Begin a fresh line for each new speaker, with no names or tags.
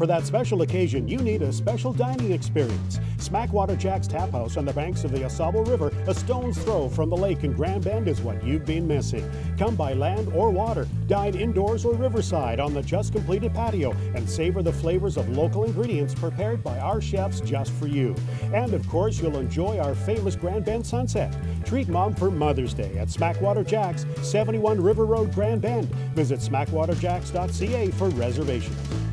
For that special occasion, you need a special dining experience. Smackwater Jack's Tap House on the banks of the Ausable River, a stone's throw from the lake in Grand Bend, is what you've been missing. Come by land or water, dine indoors or riverside on the just completed patio, and savor the flavors of local ingredients prepared by our chefs just for you. And of course, you'll enjoy our famous Grand Bend sunset. Treat mom for Mother's Day at Smackwater Jack's, 71 River Road, Grand Bend. Visit smackwaterjacks.ca for reservations.